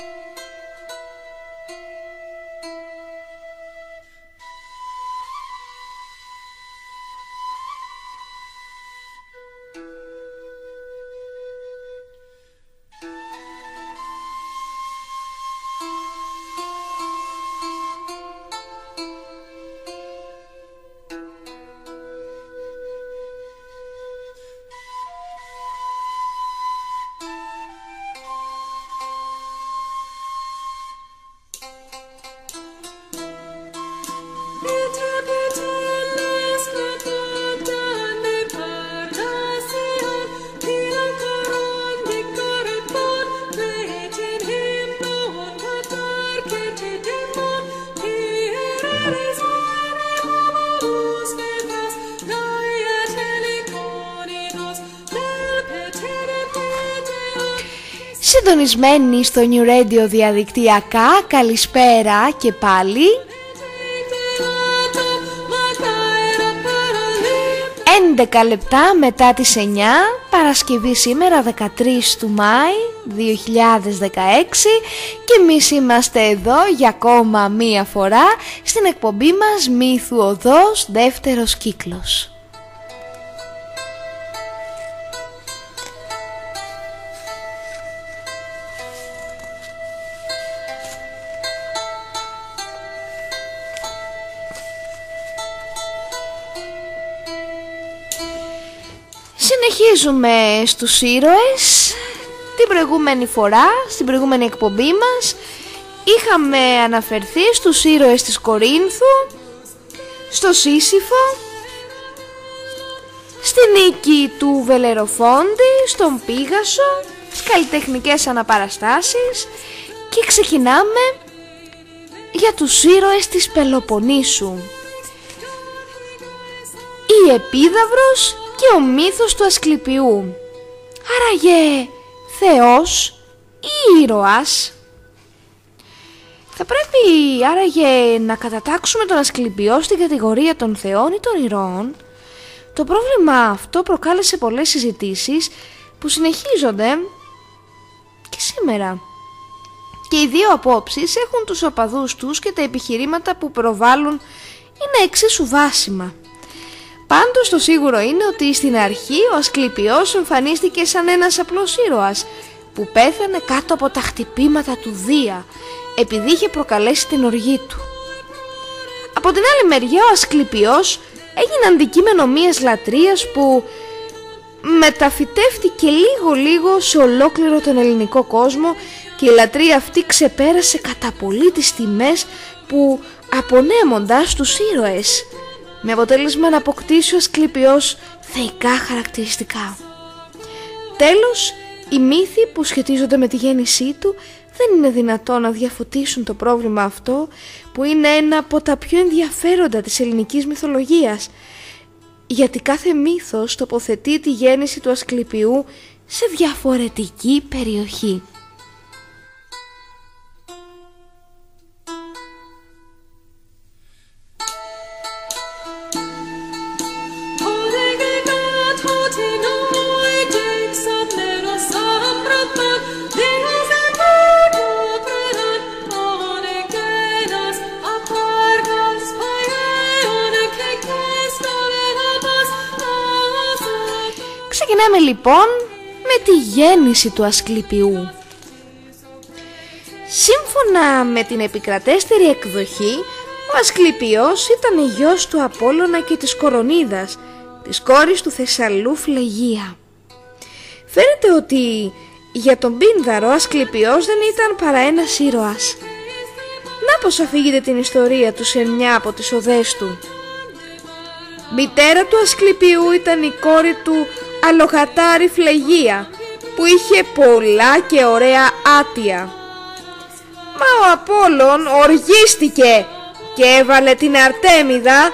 you Συντονισμένοι στο New Radio διαδικτυακά, καλησπέρα και πάλι. 11 λεπτά μετά τις 9, Παρασκευή σήμερα 13 του Μάη 2016 και εμείς είμαστε εδώ για ακόμα μία φορά στην εκπομπή μας Μύθου Οδός δεύτερος κύκλος. Συνεχίζουμε στους ήρωες. Την προηγούμενη φορά, στην προηγούμενη εκπομπή μας Είχαμε αναφερθεί στους ήρωες της Κορίνθου Στο Σύσυφο Στη νίκη του Βελεροφόντη Στον Πίγασο Στις καλλιτεχνικές αναπαραστάσεις Και ξεκινάμε για τους ήρωες της Πελοποννήσου. Η Επίδαυρος και ο μύθος του Ασκληπιού. Άραγε Θεός ή ήρωας. Θα πρέπει άραγε να κατατάξουμε τον Ασκληπιό στην κατηγορία των θεών ή των ηρώων. Το πρόβλημα αυτό προκάλεσε πολλές συζητήσεις που συνεχίζονται και σήμερα. Και οι δύο απόψεις έχουν τους οπαδούς τους και τα επιχειρήματα που προβάλλουν είναι εξίσου βάσιμα. Πάντως το σίγουρο είναι ότι στην αρχή ο Ασκληπιός εμφανίστηκε σαν ένας απλός ήρωας που πέθανε κάτω από τα χτυπήματα του Δία επειδή είχε προκαλέσει την οργή του. Από την άλλη μεριά ο Ασκληπιός έγινε αντικείμενο μιας λατρείας που μεταφυτεύτηκε λίγο λίγο σε ολόκληρο τον ελληνικό κόσμο και η λατρεία αυτή ξεπέρασε κατά πολύ τις τιμές που απονέμοντας τους ήρωες με αποτέλεσμα να αποκτήσει ο Ασκληπιός θεϊκά χαρακτηριστικά. Τέλος, οι μύθοι που σχετίζονται με τη γέννησή του δεν είναι δυνατόν να διαφωτίσουν το πρόβλημα αυτό που είναι ένα από τα πιο ενδιαφέροντα της ελληνικής μυθολογίας γιατί κάθε μύθος τοποθετεί τη γέννηση του Ασκληπιού σε διαφορετική περιοχή. Γέννηση του Ασκληπιού. Σύμφωνα με την επικρατέστερη εκδοχή, ο Ασκληπιός ήταν γιος του Απόλλωνα και της Κορονίδας, της κόρης του Θεσσαλού Φλεγία. Φαίνεται ότι για τον Πίνδαρο ο Ασκληπιός δεν ήταν παρά ένας ήρωας. Να πως αφήγεται την ιστορία του σε μια από τις οδές του. Μητέρα του Ασκληπιού ήταν η κόρη του αλογατάρη φλεγία που είχε πολλά και ωραία άτια. Μα ο Απόλλων οργίστηκε και έβαλε την Αρτέμιδα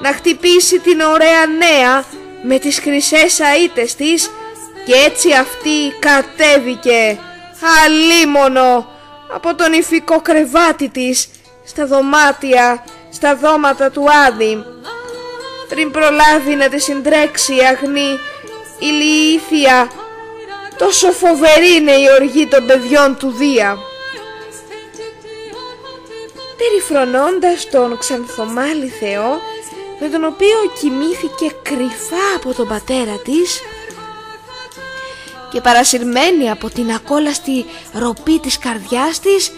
να χτυπήσει την ωραία νέα με τις χρυσές αΐτες της και έτσι αυτή κατέβηκε αλίμονο από τον ηφικό κρεβάτι της στα δωμάτια, στα δώματα του Άδη πριν προλάβει να τη συντρέξει η αγνή ηλιήθεια τόσο φοβερή είναι η οργή των παιδιών του Δία. Περιφρονώντας τον ξανθομάλι Θεό με τον οποίο κοιμήθηκε κρυφά από τον πατέρα της και παρασυρμένη από την ακόλαστη ροπή της καρδιάς της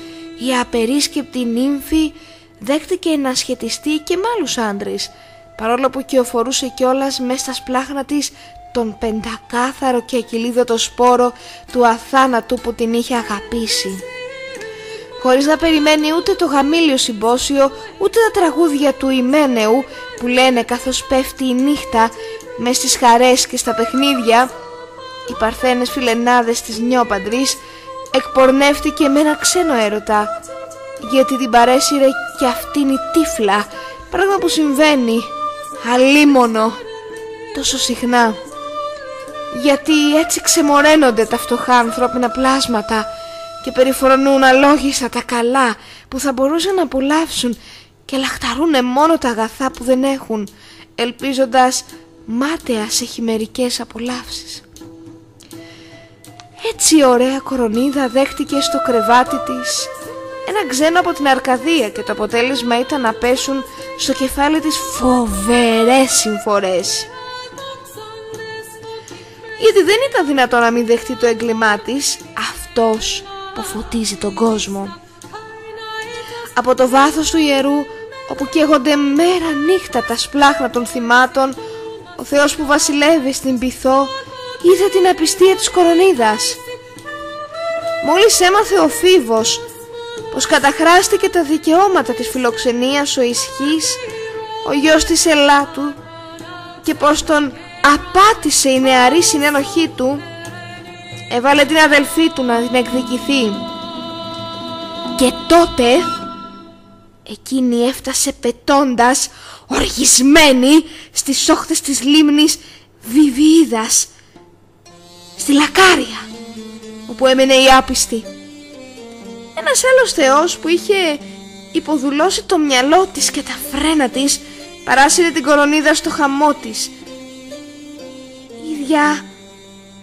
η απερίσκεπτη νύμφη δέχτηκε να σχετιστεί και με άλλους άντρες παρόλο που κυοφορούσε κιόλας μέσα στα σπλάχνα της τον πεντακάθαρο και ακυλίδωτο σπόρο του αθάνατου που την είχε αγαπήσει. Χωρίς να περιμένει ούτε το γαμήλιο συμπόσιο ούτε τα τραγούδια του Ιμένεου που λένε καθώς πέφτει η νύχτα μες στις χαρές και στα παιχνίδια οι παρθένες φιλενάδες της νιόπαντρης εκπορνεύτηκε με ένα ξένο έρωτα γιατί την παρέσυρε και αυτήν η τύφλα πράγμα που συμβαίνει αλίμονο τόσο συχνά γιατί έτσι ξεμοραίνονται τα φτωχά ανθρώπινα πλάσματα και περιφρονούν αλόγιστα τα καλά που θα μπορούσαν να απολαύσουν και λαχταρούν μόνο τα αγαθά που δεν έχουν ελπίζοντας μάταιας σε χειμερικές απολαύσεις. Έτσι η ωραία κορονίδα δέχτηκε στο κρεβάτι της ένα ξένο από την Αρκαδία και το αποτέλεσμα ήταν να πέσουν στο κεφάλι της φοβερές συμφορές. Γιατί δεν ήταν δυνατό να μην δεχτεί το έγκλημά της αυτός που φωτίζει τον κόσμο. Από το βάθος του ιερού όπου καίγονται μέρα νύχτα τα σπλάχνα των θυμάτων ο Θεός που βασιλεύει στην πυθό είδε την απιστία της κορονίδας. Μόλις έμαθε ο Φίβος πως καταχράστηκε τα δικαιώματα της φιλοξενίας ο Ισχύς, ο γιος της Ελάτου και πως τον απάτησε η νεαρή συνένοχή του, έβαλε την αδελφή του να την εκδικηθεί. Και τότε εκείνη έφτασε πετώντας οργισμένη στις όχθες της λίμνης Βιβίδας στη Λακάρια όπου έμενε η άπιστη. Ένας άλλος θεός που είχε υποδουλώσει το μυαλό της και τα φρένα της παράσυρε την κορονίδα στο χαμό της. Ίδια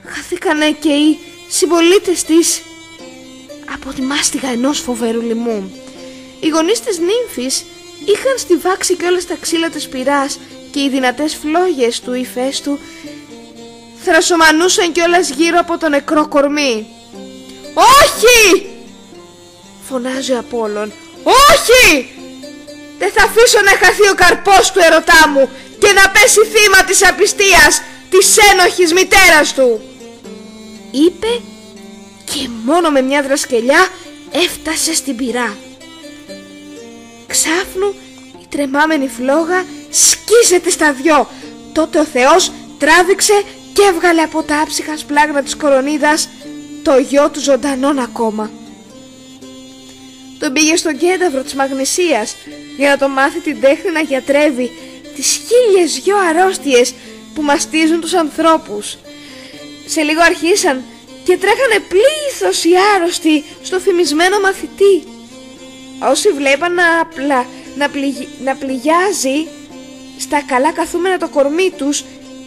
χαθήκανε και οι συμπολίτες της από τη μάστιγα ενός φοβερού λοιμού. Οι γονείς της νύμφης είχαν στη βάξη και όλες τα ξύλα της πυράς και οι δυνατές φλόγες του ηφαίστου θρασομανούσαν κιόλας γύρω από το νεκρό κορμί. «Όχι!» φωνάζει ο Απόλλων. «Όχι! Δεν θα αφήσω να χαθεί ο καρπός του ερωτά μου και να πέσει θύμα της απιστίας της ένοχης μητέρας του!» Είπε και μόνο με μια δρασκελιά έφτασε στην πυρά. Ξάφνου η τρεμάμενη φλόγα σκίζεται στα δυο. Τότε ο Θεός τράβηξε και έβγαλε από τα άψυχα σπλάγνα της κορονίδας το γιο του ζωντανόν ακόμα. Τον πήγε στον κένταυρο της Μαγνησίας για να το μάθει την τέχνη να γιατρεύει τις χίλιες δυο αρρώστιες που μαστίζουν τους ανθρώπους. Σε λίγο αρχίσαν και τρέχανε πλήθος οι άρρωστοι στο θυμισμένο μαθητή. Όσοι βλέπαν να, να, να πληγιάζει στα καλά καθούμενα το κορμί τους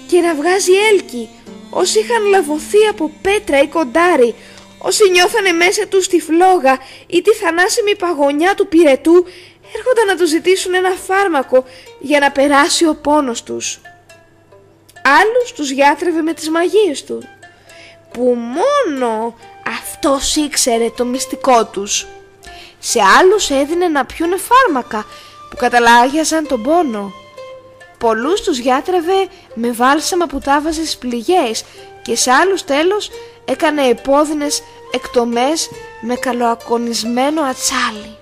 και να βγάζει έλκη, όσοι είχαν λαβωθεί από πέτρα ή κοντάρι, όσοι νιώθανε μέσα τους τη φλόγα ή τη θανάσιμη παγωνιά του πυρετού, έρχονταν να τους ζητήσουν ένα φάρμακο για να περάσει ο πόνος τους. Άλλους τους γιάτρευε με τις μαγείες του, που μόνο αυτός ήξερε το μυστικό τους. Σε άλλους έδινε να πιούνε φάρμακα που καταλάγιαζαν τον πόνο. Πολλούς τους γιάτρευε με βάλσαμα που τα στις πληγές και σε άλλους τέλος έκανε επώδυνες εκτομές με καλοακονισμένο ατσάλι.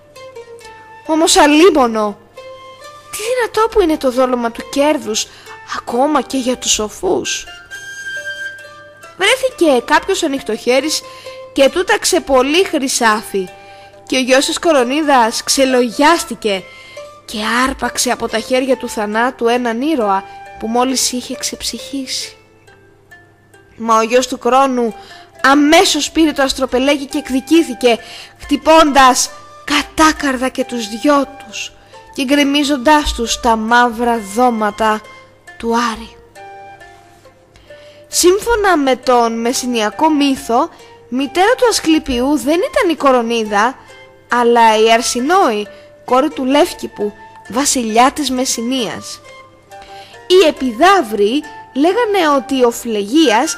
Όμως αλίμονο, τι δυνατό που είναι το δόλωμα του κέρδους ακόμα και για τους σοφούς. Βρέθηκε κάποιος ανοιχτοχέρης και τούταξε πολύ χρυσάφι και ο γιος της κορονίδας ξελογιάστηκε και άρπαξε από τα χέρια του θανάτου έναν ήρωα που μόλις είχε ξεψυχήσει. Μα ο γιος του κρόνου αμέσως πήρε το αστροπελέγι και εκδικήθηκε χτυπώντας κατάκαρδα και τους δυο τους και γκρεμίζοντάς τους τα μαύρα δώματα του Άρη. Σύμφωνα με τον μεσηνιακό μύθο, μητέρα του Ασκληπιού δεν ήταν η Κορονίδα, αλλά η Αρσινόη κόρη του Λεύκηπου, βασιλιά της Μεσσηνίας. Οι επιδαύροι λέγανε ότι ο Φλεγίας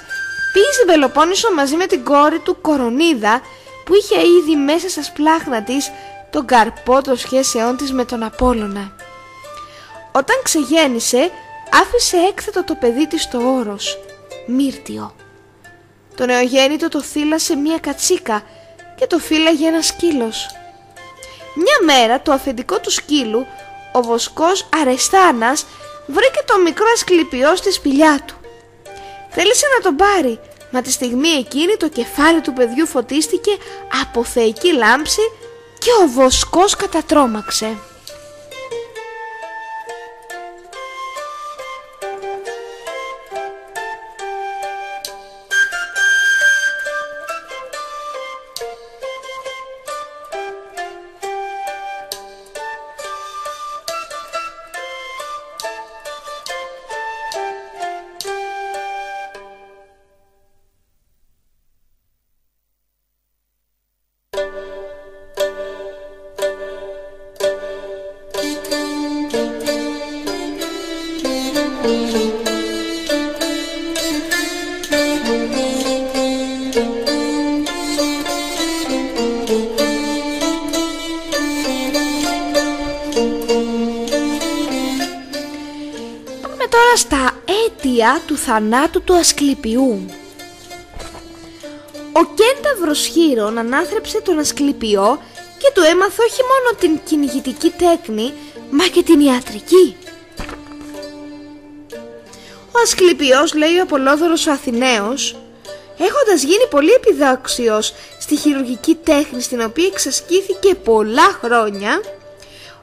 πήγε στην Πελοπόννησο μαζί με την κόρη του Κορονίδα που είχε ήδη μέσα στα σπλάχνα της τον καρπό των σχέσεών της με τον Απόλλωνα. Όταν ξεγέννησε άφησε έκθετο το παιδί της στο όρος, Μύρτιο. Το νεογέννητο το θύλασε μία κατσίκα και το φύλαγε ένας σκύλος. Μια μέρα το αφεντικό του σκύλου, ο βοσκός Αρεστάνας, βρήκε το μικρό ασκληπιό στη σπηλιά του. Θέλησε να τον πάρει, μα τη στιγμή εκείνη το κεφάλι του παιδιού φωτίστηκε από θεϊκή λάμψη και ο βοσκός κατατρώμαξε. του θανάτου του Ασκληπιού. Ο Κένταβρος Χείρον ανάθρεψε τον Ασκληπιό και του έμαθε όχι μόνο την κυνηγητική τέκνη, μα και την ιατρική. Ο Ασκληπιός, λέει ο Απολόδωρος ο Αθηναίος, έχοντας γίνει πολύ επιδόξιος στη χειρουργική τέχνη στην οποία εξασκήθηκε πολλά χρόνια,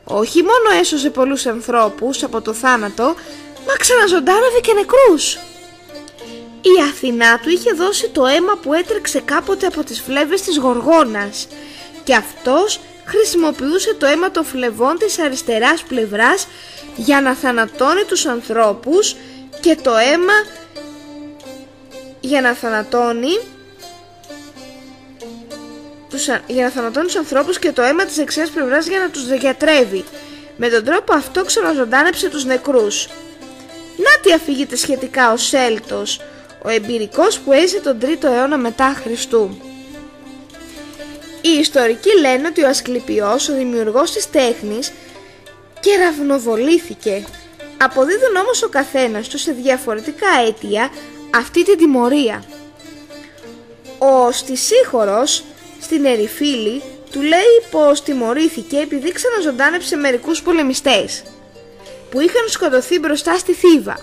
όχι μόνο έσωσε πολλούς ανθρώπους από το θάνατο, Μα ξαναζωντάνευε και νεκρούς. Η Αθηνά του είχε δώσει το αίμα που έτρεξε κάποτε από τις φλέβες της Γοργόνας και αυτός χρησιμοποιούσε το αίμα των φλεβών της αριστεράς πλευράς για να θανατώνει τους ανθρώπους και το αίμα για να θανατώνει τους, για να θανατώνει τους ανθρώπους και το αίμα της δεξιάς πλευράς για να τους διατρεύει. Με τον τρόπο αυτό ξαναζωντάνεψε τους νεκρούς. Να τι αφήγεται σχετικά ο Σέλτος, ο εμπειρικός που έζησε τον 3ο αιώνα μετά Χριστού. Οι ιστορικοί λένε ότι ο Ασκληπιός, ο δημιουργός της τέχνης, κεραυνοβολήθηκε. Αποδίδουν όμως ο καθένας του σε διαφορετικά αίτια αυτή την τιμωρία. Ο Στισίχωρος στην Ερυφίλη του λέει πως τιμωρήθηκε επειδή ξαναζωντάνεψε μερικούς πολεμιστές που είχαν σκοτωθεί μπροστά στη Θήβα.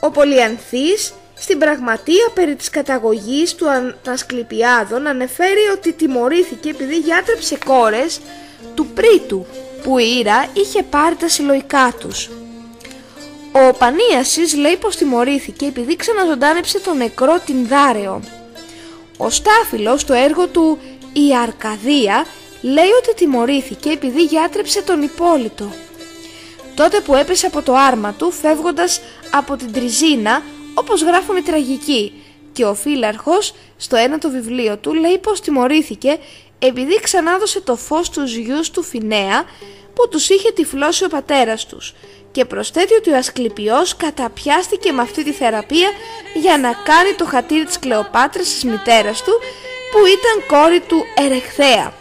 Ο Πολυανθής στην πραγματεία περί της καταγωγής του Ασκληπιάδων ανεφέρει ότι τιμωρήθηκε επειδή γιάτρεψε κόρες του Πρίτου που η Ήρα είχε πάρει τα συλλογικά τους. Ο Πανίασης λέει πως τιμωρήθηκε επειδή ξαναζωντάνεψε τον νεκρό την Δάρεο. Ο Στάφυλος στο έργο του «Η Αρκαδία» λέει ότι τιμωρήθηκε επειδή γιάτρεψε τον Υπόλοιπο τότε που έπεσε από το άρμα του φεύγοντας από την Τριζίνα όπως γράφουν οι τραγικοί και ο φύλαρχος στο ένα το βιβλίο του λέει πως τιμωρήθηκε επειδή ξανάδωσε το φως τους γιους του Φινέα που τους είχε τυφλώσει ο πατέρας τους και προσθέτει ότι ο Ασκληπιός καταπιάστηκε με αυτή τη θεραπεία για να κάνει το χατήρι της Κλεοπάτρας της μητέρας του που ήταν κόρη του Ερεχθέα.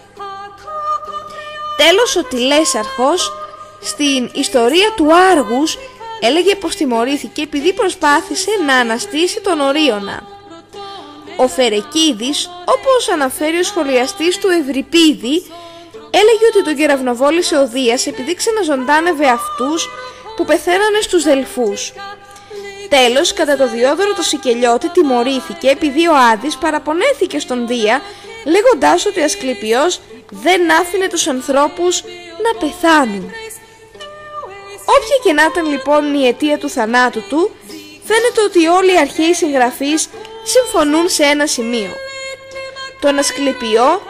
Τέλος ο Τηλέσαρχος στην ιστορία του Άργους έλεγε πως τιμωρήθηκε επειδή προσπάθησε να αναστήσει τον Ορίωνα. Ο Φερεκίδης, όπως αναφέρει ο σχολιαστής του Ευρυπίδη, έλεγε ότι τον κεραυνοβόλησε ο Δίας επειδή ξαναζωντάνευε αυτούς που πεθαίνανε στους Δελφούς. Τέλος, κατά το Διόδωρο το Σικελιώτη τιμωρήθηκε επειδή ο Άδης παραπονέθηκε στον Δία λέγοντάς ότι ο Ασκληπιός δεν άφηνε τους ανθρώπους να πεθάνουν. Όποια και να ήταν λοιπόν η αιτία του θανάτου του, φαίνεται ότι όλοι οι αρχαίοι συγγραφείς συμφωνούν σε ένα σημείο. Τον Ασκληπιό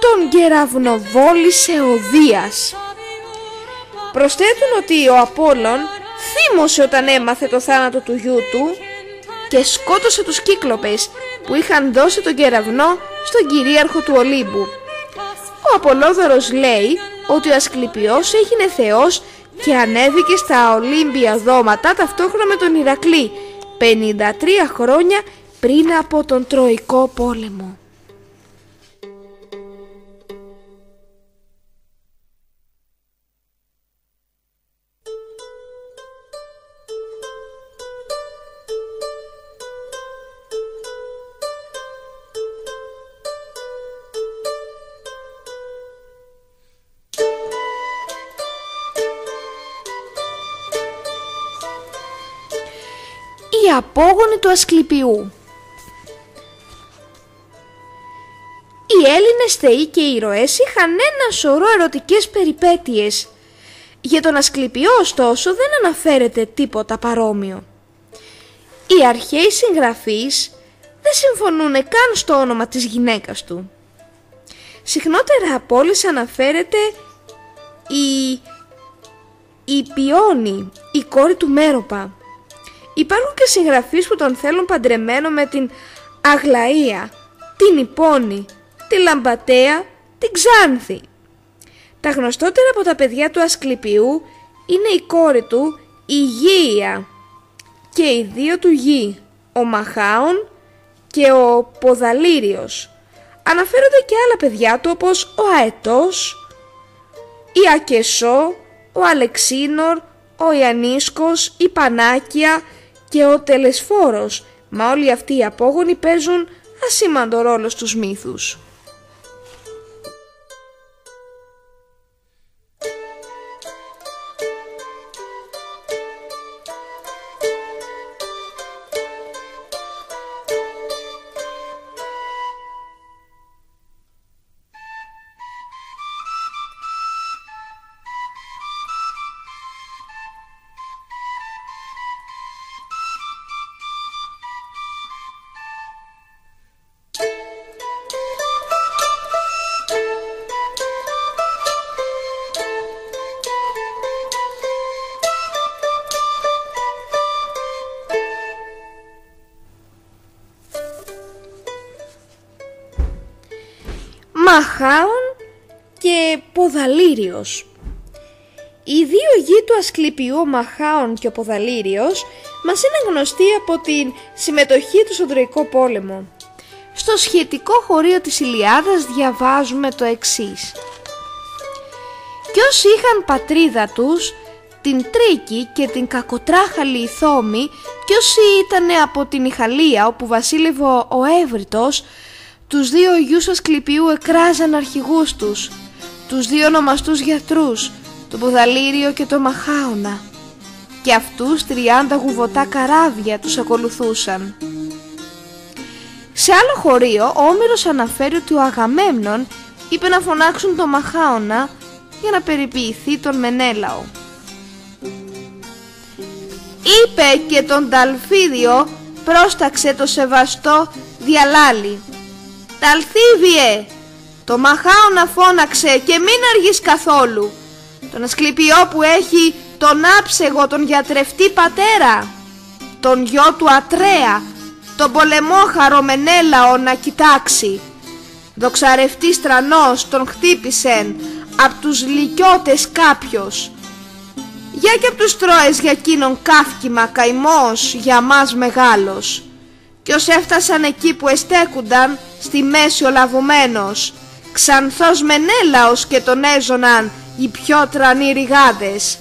τον κεραυνοβόλησε ο Δίας. Προσθέτουν ότι ο Απόλλων θύμωσε όταν έμαθε το θάνατο του γιού του και σκότωσε τους κύκλοπες που είχαν δώσει τον κεραυνό στον κυρίαρχο του Ολύμπου. Ο Απολόδωρος λέει ότι ο Ασκληπιός έγινε θεός και ανέβηκε στα Ολύμπια δώματα ταυτόχρονα με τον Ηρακλή 53 χρόνια πριν από τον Τροϊκό πόλεμο. Απόγονοι του Ασκληπιού. Οι Έλληνες θεοί και οι ήρωες είχαν ένα σωρό ερωτικές περιπέτειες. Για τον Ασκληπιό ωστόσο δεν αναφέρεται τίποτα παρόμοιο. Οι αρχαίοι συγγραφείς δεν συμφωνούν καν στο όνομα της γυναίκας του. Συχνότερα από όλες αναφέρεται η, η Πιόνη, η κόρη του Μέροπα. Υπάρχουν και συγγραφείς που τον θέλουν παντρεμένο με την Αγλαία, την Ιππόνη, τη Λαμπατέα, την Ξάνθη. Τα γνωστότερα από τα παιδιά του Ασκληπιού είναι η κόρη του η Γεία και οι δύο του γη, ο Μαχάων και ο Ποδαλήριος. Αναφέρονται και άλλα παιδιά του όπως ο Αετός, η Ακεσό, ο Αλεξίνορ, ο Ιανίσκος, η Πανάκια και ο Τελεσφόρος, μα όλοι αυτοί οι απόγονοι παίζουν ασήμαντο ρόλο στους μύθους. Και Ποδαλήριος. Οι δύο γη του Ασκληπιού Μαχάων και ο Ποδαλήριος μας είναι γνωστοί από την συμμετοχή του στον Τροϊκό Πόλεμο. Στο σχετικό χωρίο της Ηλιάδας διαβάζουμε το εξής. Κι όσοι είχαν πατρίδα τους, την Τρίκη και την κακοτράχαλη Ιθόμη και όσοι ήταν από την Ιχαλία όπου βασίλευε ο Εύρητος, τους δύο γιους Ασκληπιού εκράζαν αρχηγούς τους, τους δύο ονομαστούς γιατρούς, τον Ποδαλήριο και τον Μαχάωνα. Και αυτούς τριάντα γουβωτά καράβια τους ακολουθούσαν. Σε άλλο χωρίο ο Όμηρος αναφέρει ότι ο Αγαμέμνων είπε να φωνάξουν τον Μαχάωνα για να περιποιηθεί τον Μενέλαο. Είπε και τον Ταλφίδιο πρόσταξε το σεβαστό διαλάλι Ταλθίβιε, το μαχάωνα φώναξε και μην αργείς καθόλου. Τον Ασκληπιό που έχει τον άψεγο τον γιατρευτή πατέρα, τον γιο του Ατρέα, τον πολεμόχαρο Μενέλαο να κοιτάξει. Δοξαρευτή στρανός τον χτύπησεν απ' τους λυκιώτες κάποιος. Για και απ' τους τρώες για εκείνον κάφκιμα καημός για μας μεγάλος. Κι ως έφτασαν εκεί που εστέκουνταν στη μέση ο λαβωμένος, ξανθός Μενέλαος και τον έζωναν οι πιο τρανοί ριγάδες.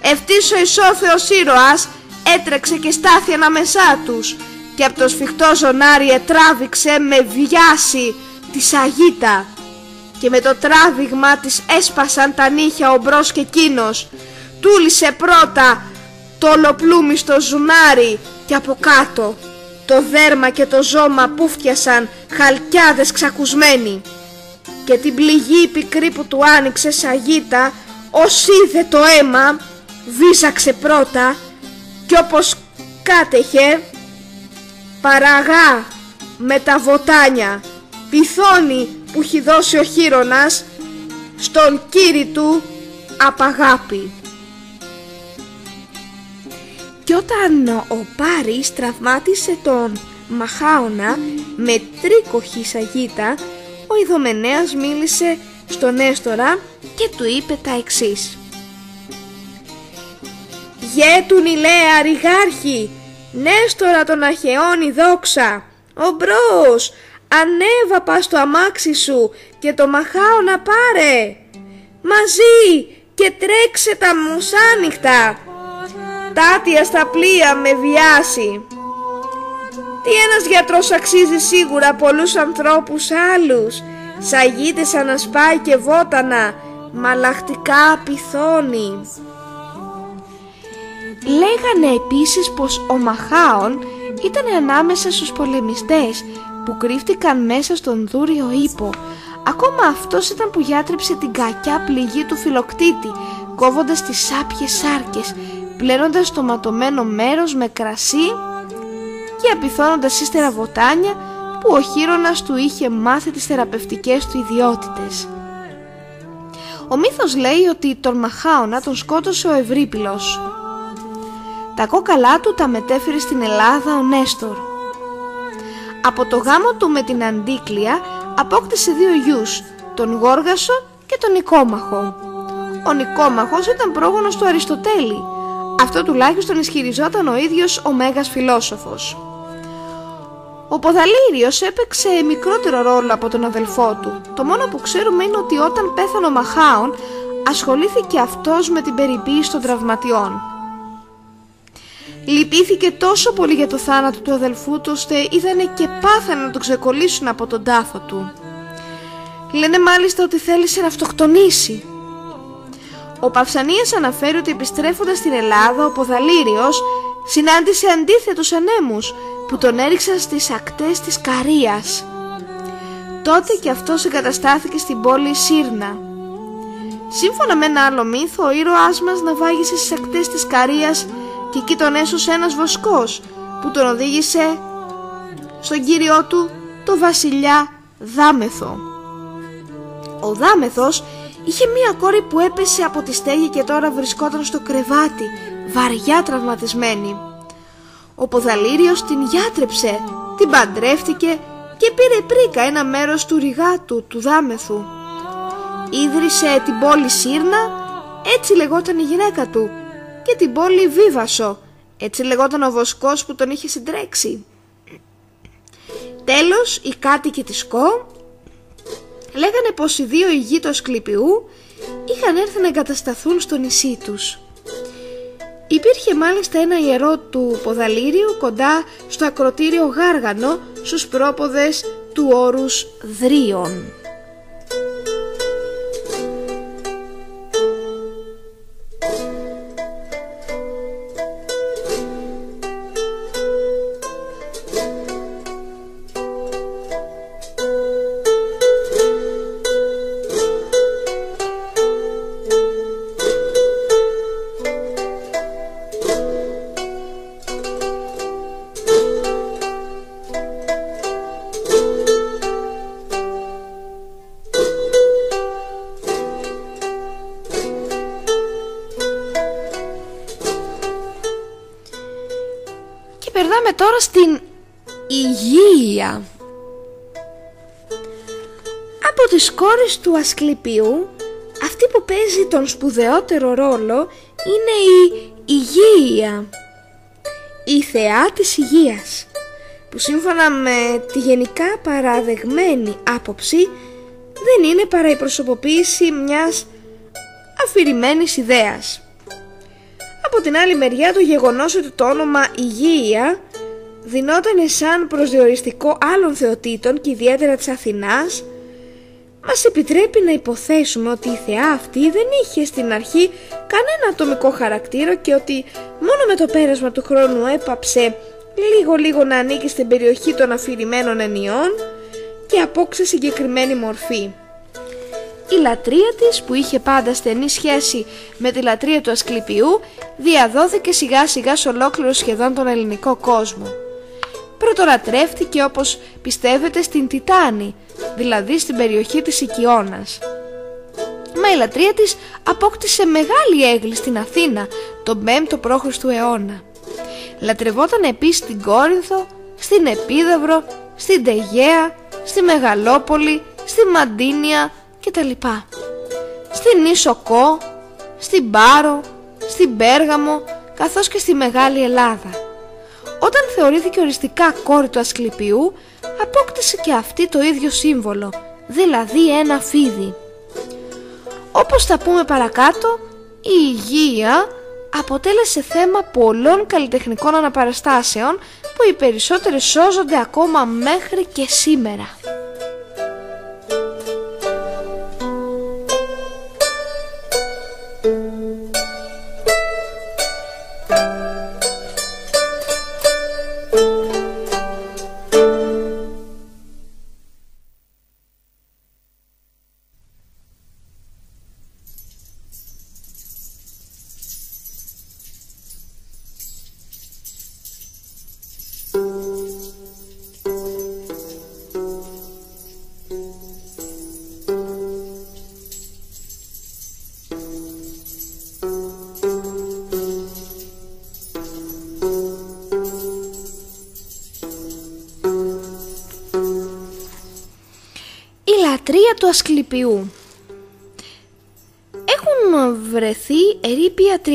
Ευτής ο ισόθεος ήρωας έτρεξε και στάθη ανάμεσά τους και από το σφιχτό ζωνάρι ετράβηξε με βιάση τη σαγίτα. Και με το τράβηγμα της έσπασαν τα νύχια ο μπρος και εκείνος. Τούλησε πρώτα το ολοπλούμι στο ζουνάρι και από κάτω το δέρμα και το ζώμα που φτιασαν χαλκιάδες ξακουσμένοι και την πληγή πικρή που του άνοιξε σαγίτα ως είδε το αίμα βίζαξε πρώτα και όπως κάτεχε παραγά με τα βοτάνια πυθώνει που έχει δώσει ο χείρονας στον κύρι του απαγάπη. Και όταν ο Πάρης τραυμάτισε τον Μαχάωνα με τρίκοχη σαγίτα, ο Ιδωμενέας μίλησε στον Νέστορα και του είπε τα εξής. «Γέτουν ηλέα ριγάρχη, Νέστορα τον Αχαιών η δόξα, ομπρός, ανέβα πας στο αμάξι σου και το μαχάω να πάρε, μαζί και τρέξε τα μουσάνυχτα, τάτια στα πλοία με βιάσει. Τι ένας γιατρός αξίζει σίγουρα πολλούς ανθρώπους άλλους, σαγίτες ανασπάει και βότανα, μαλαχτικά πυθώνει. Λέγανε επίσης πως ο Μαχάων ήταν ανάμεσα στους πολεμιστές που κρύφτηκαν μέσα στον δούριο ύπο. Ακόμα αυτός ήταν που γιάτρεψε την κακιά πληγή του φιλοκτήτη, κόβοντας τις σάπιες σάρκες, πλένοντας το ματωμένο μέρος με κρασί και απειθώνοντας ύστερα βοτάνια που ο χείρονας του είχε μάθει τις θεραπευτικές του ιδιότητες. Ο μύθος λέει ότι τον Μαχάωνα τον σκότωσε ο Ευρύπυλος. Τα κόκαλά του τα μετέφερε στην Ελλάδα ο Νέστορ. Από το γάμο του με την Αντίκλια απόκτησε δύο γιους, τον Γόργασο και τον Νικόμαχο. Ο Νικόμαχος ήταν πρόγονος του Αριστοτέλη. Αυτό τουλάχιστον ισχυριζόταν ο ίδιος ο Μέγας Φιλόσοφος. Ο Ποδαλήριος έπαιξε μικρότερο ρόλο από τον αδελφό του. Το μόνο που ξέρουμε είναι ότι όταν πέθανε ο Μαχάων ασχολήθηκε αυτός με την περιποίηση των τραυματιών. Λυπήθηκε τόσο πολύ για το θάνατο του αδελφού του ώστε είδανε και πάθανε να τον ξεκολλήσουν από τον τάφο του. Λένε μάλιστα ότι θέλησε να αυτοκτονήσει. Ο Παυσανίας αναφέρει ότι επιστρέφοντας στην Ελλάδα ο Ποδαλήριος συνάντησε αντίθετους ανέμους που τον έριξαν στις ακτές της Καρίας. Τότε και αυτός εγκαταστάθηκε στην πόλη Σύρνα. Σύμφωνα με ένα άλλο μύθο, ο ήρωάς μας ναυάγησε στις ακτές της Καρίας και εκεί τον έσωσε ένας βοσκός που τον οδήγησε στον κύριό του, το βασιλιά Δάμεθο. Ο Δάμεθος είχε μία κόρη που έπεσε από τη στέγη και τώρα βρισκόταν στο κρεβάτι, βαριά τραυματισμένη. Ο Ποδαλήριος την γιάτρεψε, την παντρεύτηκε και πήρε πρίκα ένα μέρος του ριγάτου του Δάμεθου. Ίδρυσε την πόλη Σύρνα, έτσι λεγόταν η γυναίκα του, και την πόλη Βίβασο, έτσι λεγόταν ο βοσκός που τον είχε συντρέξει. Τέλος, οι κάτοικοι της Κο λέγανε πως οι δύο ηγοί του Ασκληπιού είχαν έρθει να εγκατασταθούν στο νησί τους. Υπήρχε μάλιστα ένα ιερό του Ποδαλήριου κοντά στο ακροτήριο Γάργανο στους πρόποδες του όρους Δρίων. Από τις κόρες του Ασκληπίου, αυτή που παίζει τον σπουδαιότερο ρόλο είναι η υγεία, η θεά της υγείας, που σύμφωνα με τη γενικά παραδεγμένη άποψη δεν είναι παρά η προσωποποίηση μιας αφηρημένης ιδέας. Από την άλλη μεριά το γεγονός ότι το όνομα Υγεία δινόταν σαν προσδιοριστικό άλλων θεοτήτων και ιδιαίτερα της Αθηνάς μας επιτρέπει να υποθέσουμε ότι η θεά αυτή δεν είχε στην αρχή κανένα ατομικό χαρακτήρα και ότι μόνο με το πέρασμα του χρόνου έπαψε λίγο λίγο να ανήκει στην περιοχή των αφηρημένων ενιών και απόξε συγκεκριμένη μορφή. Η λατρεία της που είχε πάντα στενή σχέση με τη λατρεία του Ασκληπιού διαδόθηκε σιγά σιγά σε ολόκληρο σχεδόν τον ελληνικό κόσμο. Πρωτορατρεύτηκε όπως πιστεύετε στην Τιτάνη, δηλαδή στην περιοχή της Οικιώνας. Μα η λατρεία της απόκτησε μεγάλη έγκλη στην Αθήνα τον 5ο π.Χ. αιώνα. Λατρευόταν επίσης στην Κόρινθο, στην Επίδαυρο, στην Τεγέα, στη Μεγαλόπολη, στη Μαντίνια, κτλ. Στην Ίσο Κο, στην Πάρο, στην Πέργαμο καθώς και στη Μεγάλη Ελλάδα. Όταν θεωρήθηκε οριστικά κόρη του Ασκληπιού, απόκτησε και αυτή το ίδιο σύμβολο, δηλαδή ένα φίδι. Όπως θα πούμε παρακάτω, η υγεία αποτέλεσε θέμα πολλών καλλιτεχνικών αναπαραστάσεων που οι περισσότεροι σώζονται ακόμα μέχρι και σήμερα. Του Ασκληπιού Έχουν βρεθεί ερήπια 300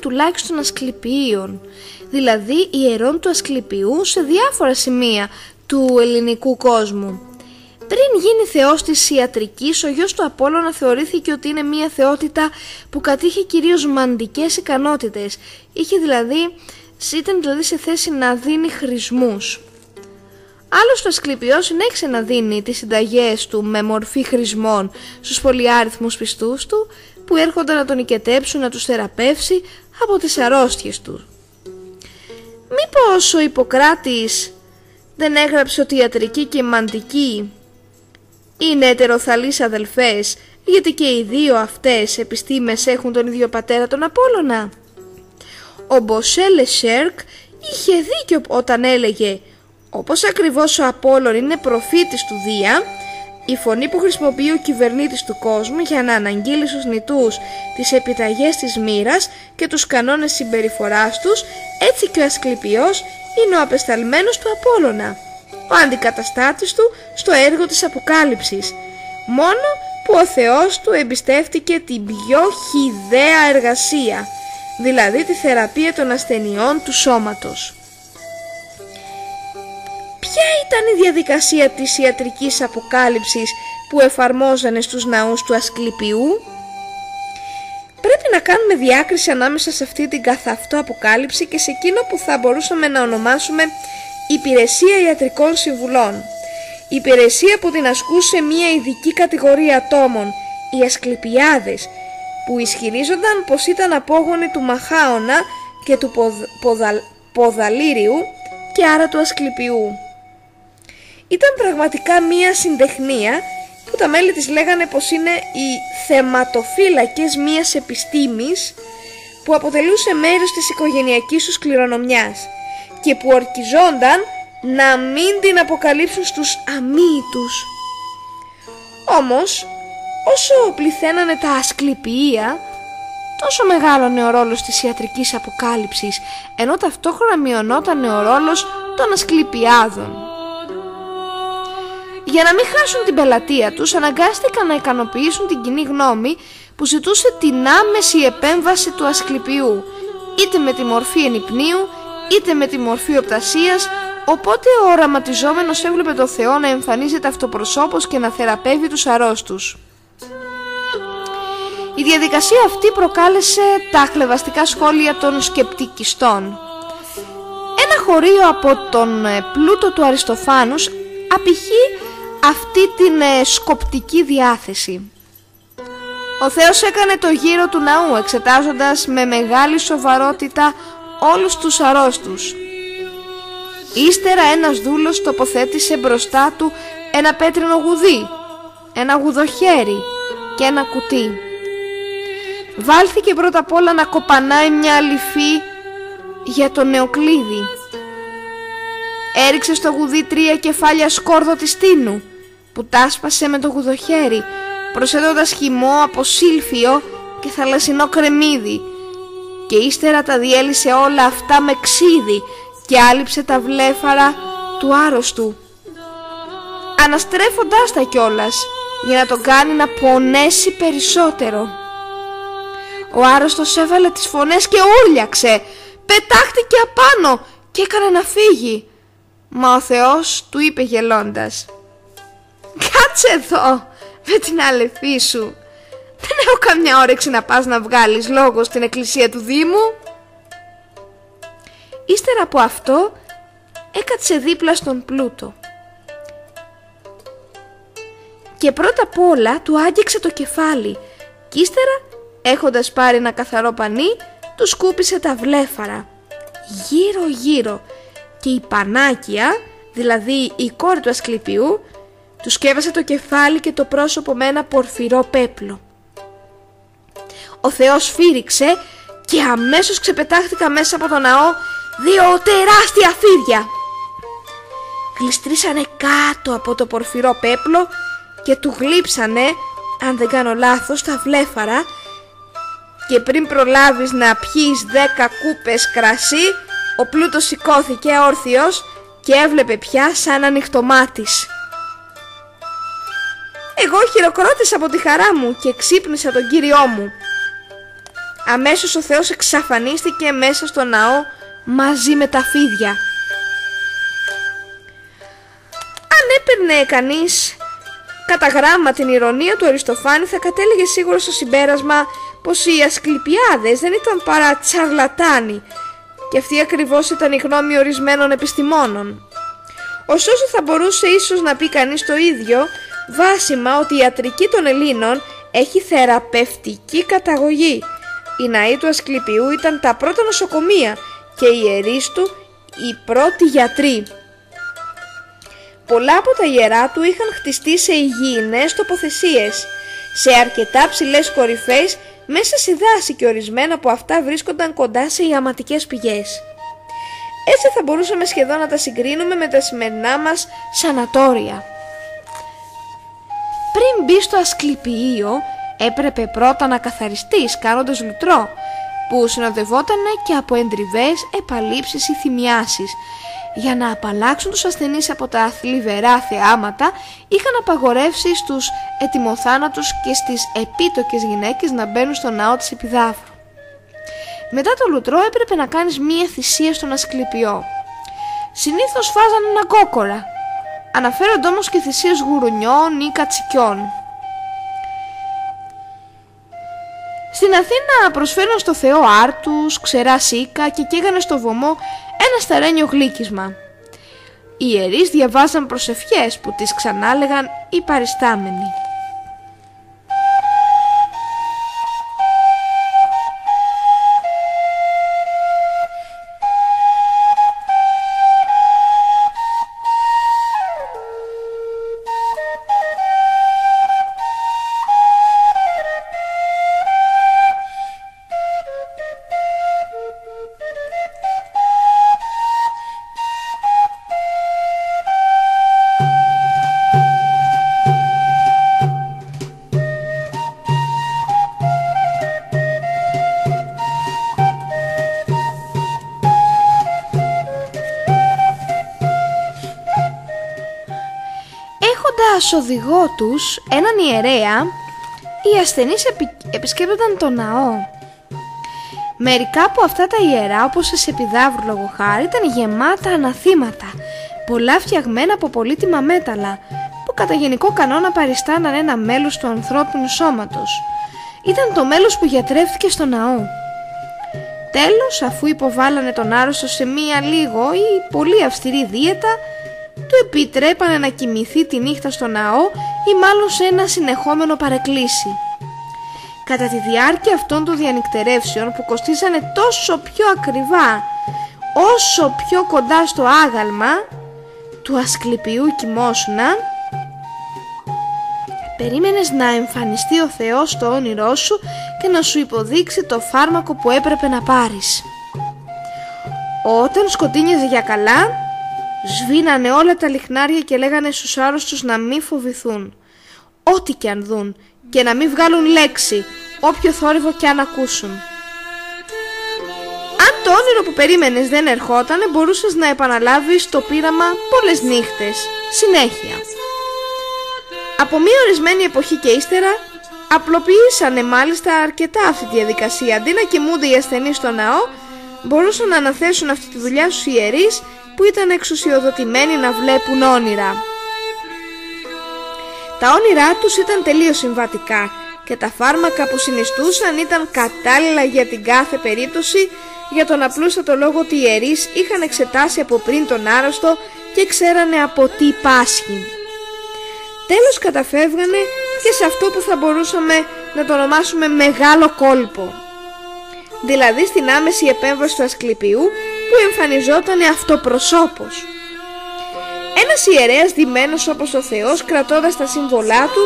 τουλάχιστον Ασκληπίων, δηλαδή ιερών του Ασκληπιού σε διάφορα σημεία του ελληνικού κόσμου. Πριν γίνει θεός της ιατρικής, ο γιος του Απόλλωνα θεωρήθηκε ότι είναι μια θεότητα που κατήχε κυρίως μαντικές ικανότητες. Είχε δηλαδή, ήταν δηλαδή σε θέση να δίνει χρησμούς. Άλλος το Ασκληπιό συνέχισε να δίνει τις συνταγές του με μορφή χρησμών στους πολυάριθμους πιστούς του που έρχονταν να τον οικετέψουν να τους θεραπεύσει από τις αρρώστιες του. Μήπως ο Ιπποκράτης δεν έγραψε ότι η ιατρική και η μαντική είναι ετεροθαλείς αδελφές γιατί και οι δύο αυτές επιστήμες έχουν τον ίδιο πατέρα τον Απόλλωνα. Ο Μποσέλε Σέρκ είχε δίκιο όταν έλεγε όπως ακριβώς ο Απόλλων είναι προφήτης του Δία, η φωνή που χρησιμοποιεί ο κυβερνήτης του κόσμου για να αναγγείλει στους νητούς τις επιταγές της μοίρας και τους κανόνες συμπεριφοράς τους, έτσι και ο Ασκληπιός είναι ο απεσταλμένος του Απόλλωνα, ο αντικαταστάτης του στο έργο της Αποκάλυψης, μόνο που ο Θεός του εμπιστεύτηκε την πιο χιδαία εργασία, δηλαδή τη θεραπεία των ασθενειών του σώματος. Ποια ήταν η διαδικασία της ιατρικής αποκάλυψης που εφαρμόζανε στους ναούς του Ασκληπιού; Πρέπει να κάνουμε διάκριση ανάμεσα σε αυτή την καθαυτό αποκάλυψη και σε εκείνο που θα μπορούσαμε να ονομάσουμε υπηρεσία ιατρικών συμβουλών. Υπηρεσία που την ασκούσε μια ειδική κατηγορία ατόμων, οι Ασκληπιάδες, που ισχυρίζονταν πως ήταν απόγονοι του Μαχάωνα και του Ποδαλήριου και άρα του Ασκληπιού. Ήταν πραγματικά μία συντεχνία που τα μέλη της λέγανε πως είναι οι θεματοφύλακες μίας επιστήμης που αποτελούσε μέρος της οικογενειακής τους κληρονομιάς και που ορκιζόνταν να μην την αποκαλύψουν στους αμύητους. Όμως, όσο πληθαίνανε τα ασκληπία, τόσο μεγάλωνε ο ρόλος της ιατρικής αποκάλυψης, ενώ ταυτόχρονα μειωνόταν ο ρόλος των ασκληπιάδων. Για να μην χάσουν την πελατεία τους, αναγκάστηκαν να ικανοποιήσουν την κοινή γνώμη που ζητούσε την άμεση επέμβαση του Ασκληπιού, είτε με τη μορφή ενυπνίου, είτε με τη μορφή οπτασίας, οπότε ο οραματιζόμενος έβλεπε το Θεό να εμφανίζεται αυτοπροσώπως και να θεραπεύει τους αρρώστους. Η διαδικασία αυτή προκάλεσε τα χλεβαστικά σχόλια των σκεπτικιστών. Ένα χωρίο από τον ε, πλούτο του Αριστοφάνους απηχεί αυτή την ε, σκοπτική διάθεση. Ο Θεός έκανε το γύρο του ναού εξετάζοντας με μεγάλη σοβαρότητα όλους τους αρρώστους. Ύστερα ένας δούλος τοποθέτησε μπροστά του ένα πέτρινο γουδί, ένα γουδοχέρι και ένα κουτί. Βάλθηκε πρώτα απ' όλα να κοπανάει μια αληφή για το νεοκλίδι. Έριξε στο γουδί τρία κεφάλια σκόρδο της τίνου που τάσπασε με το γουδοχέρι προσέδοντας χυμό από σύλφιο και θαλασσινό κρεμμύδι και ύστερα τα διέλυσε όλα αυτά με ξύδι και άλυψε τα βλέφαρα του άρρωστου. Αναστρέφοντάς τα κιόλας για να τον κάνει να πονέσει περισσότερο. Ο άρρωστος έβαλε τις φωνές και ούρλιαξε, πετάχτηκε απάνω και έκανε να φύγει. Μα ο Θεός του είπε γελώντας «Κάτσε εδώ με την αλεφή σου. Δεν έχω καμιά όρεξη να πας να βγάλεις λόγο στην εκκλησία του Δήμου». Ύστερα από αυτό έκατσε δίπλα στον πλούτο. Και πρώτα απ' όλα του άγγιξε το κεφάλι και ύστερα έχοντας πάρει ένα καθαρό πανί του σκούπισε τα βλέφαρα γύρω γύρω και η Πανάκια, δηλαδή η κόρη του Ασκληπιού, τους σκέβασε το κεφάλι και το πρόσωπο με ένα πορφυρό πέπλο. Ο Θεός φύριξε και αμέσως ξεπετάχτηκα μέσα από το ναό δύο τεράστια φίδια. Γλιστρήσανε κάτω από το πορφυρό πέπλο και του γλύψανε, αν δεν κάνω λάθος, τα βλέφαρα και πριν προλάβεις να πιείς δέκα κούπες κρασί ο πλούτος σηκώθηκε όρθιος και έβλεπε πια σαν ανοιχτομάτης. Εγώ χειροκρότησα από τη χαρά μου και ξύπνησα τον Κύριό μου. Αμέσως ο Θεός εξαφανίστηκε μέσα στο ναό μαζί με τα φίδια. Αν έπαιρνε κανείς κατά γράμμα την ηρωνία του Αριστοφάνη θα κατέληγε σίγουρα στο συμπέρασμα πως οι Ασκληπιάδες δεν ήταν παρά τσαρλατάνοι και αυτή ακριβώς ήταν η γνώμη ορισμένων επιστημόνων. Ωστόσο θα μπορούσε ίσως να πει κανείς το ίδιο βάσιμα ότι η ιατρική των Ελλήνων έχει θεραπευτική καταγωγή. Η ναή του Ασκληπιού ήταν τα πρώτα νοσοκομεία και οι ιερείς του οι πρώτοι γιατροί. Πολλά από τα ιερά του είχαν χτιστεί σε υγιεινές τοποθεσίες, σε αρκετά ψηλές κορυφές μέσα σε δάση και ορισμένα από αυτά βρίσκονταν κοντά σε ιαματικές πηγές. Έτσι θα μπορούσαμε σχεδόν να τα συγκρίνουμε με τα σημερινά μας σανατόρια. Πριν μπει στο ασκληπιείο έπρεπε πρώτα να καθαριστείς κάνοντας λουτρό που συνοδευόταν και από εντριβές, επαλήψεις ή θυμιάσεις για να απαλλάξουν τους ασθενείς από τα θλιβερά θεάματα είχαν απαγορεύσει στους ετοιμοθάνατους και στις επίτοκες γυναίκες να μπαίνουν στο ναό της Επιδάφρου. Μετά το λουτρό έπρεπε να κάνεις μία θυσία στον Ασκληπιό. Συνήθως φάζανε ένα κόκορα. Αναφέρονται όμως και θυσίες γουρουνιών ή κατσικιών. Στην Αθήνα προσφέρουν στο Θεό άρτους, ξερά σίκα και καίγανε στο βωμό ένα στερένιο γλύκισμα. Οι ιερείς διαβάζαν προσευχές που τις ξανάλεγαν οι παριστάμενοι. Έχοντας οδηγό τους έναν ιερέα, οι ασθενείς επι... επισκέπτονταν το ναό. Μερικά από αυτά τα ιερά, όπως σε επιδάβρου λόγω χάρη, ήταν γεμάτα αναθήματα, πολλά φτιαγμένα από πολύτιμα μέταλλα, που κατά γενικό κανόνα παριστάναν ένα μέλος του ανθρώπινου σώματος. Ήταν το μέλος που γιατρεύτηκε στο ναό. Τέλος, αφού υποβάλανε τον άρρωστο σε μία λίγο ή πολύ αυστηρή δίαιτα, του επιτρέπανε να κοιμηθεί τη νύχτα στο ναό ή μάλλον σε ένα συνεχόμενο παρεκκλήσι. Κατά τη διάρκεια αυτών των διανυκτερεύσεων που κοστίζανε τόσο πιο ακριβά όσο πιο κοντά στο άγαλμα του ασκληπιού κοιμόσουνα περίμενες να εμφανιστεί ο Θεός στο όνειρό σου και να σου υποδείξει το φάρμακο που έπρεπε να πάρεις. Όταν σκοτίνιαζε για καλά Σβήνανε όλα τα λιχνάρια και λέγανε στους άρρωστους να μην φοβηθούν. Ό,τι και αν δουν και να μην βγάλουν λέξη, όποιο θόρυβο και αν ακούσουν. Αν το όνειρο που περίμενες δεν ερχότανε, μπορούσες να επαναλάβεις το πείραμα πολλές νύχτες, συνέχεια. Από μία ορισμένη εποχή και ύστερα απλοποιήσανε μάλιστα αρκετά αυτή τη διαδικασία. Αντί να κοιμούνται οι ασθενείς στο ναό, μπορούσαν να αναθέσουν αυτή τη δουλειά στους ιερείς που ήταν εξουσιοδοτημένοι να βλέπουν όνειρα. Τα όνειρά τους ήταν τελείως συμβατικά και τα φάρμακα που συνιστούσαν ήταν κατάλληλα για την κάθε περίπτωση για τον απλούστατο λόγο ότι οι ιερείς είχαν εξετάσει από πριν τον άρρωστο και ξέρανε από τι πάσχει. Τέλος καταφεύγανε και σε αυτό που θα μπορούσαμε να το ονομάσουμε μεγάλο κόλπο. Δηλαδή στην άμεση επέμβαση του Ασκληπιού που εμφανιζόταν αυτοπροσώπος. Ένας ιερέας δημένος όπως ο Θεός κρατώντας τα σύμβολά του,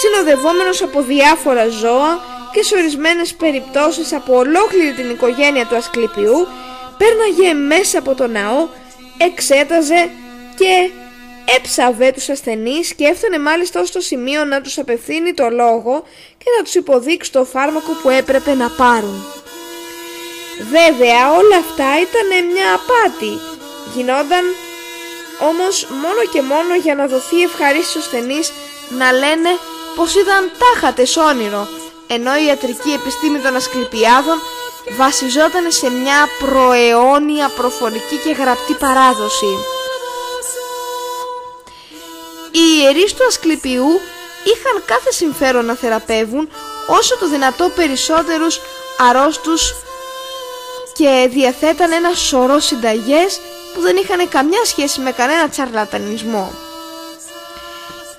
συνοδευόμενος από διάφορα ζώα και σε ορισμένες περιπτώσεις από ολόκληρη την οικογένεια του Ασκληπιού, πέρναγε μέσα από το ναό, εξέταζε και έψαβε τους ασθενείς και έφτανε μάλιστα ως το σημείο να τους απευθύνει το λόγο και να τους υποδείξει το φάρμακο που έπρεπε να πάρουν. Βέβαια όλα αυτά ήταν μια απάτη. Γινόταν όμως μόνο και μόνο για να δοθεί ευχαρίστηση στους ασθενείς να λένε πως ήταν τάχατες όνειρο, ενώ η ιατρική επιστήμη των Ασκληπιάδων βασιζόταν σε μια προαιώνια προφορική και γραπτή παράδοση. Οι ιερείς του Ασκληπιού είχαν κάθε συμφέρον να θεραπεύουν όσο το δυνατό περισσότερους αρρώστους και διαθέταν ένα σωρό συνταγές που δεν είχαν καμιά σχέση με κανένα τσαρλατανισμό.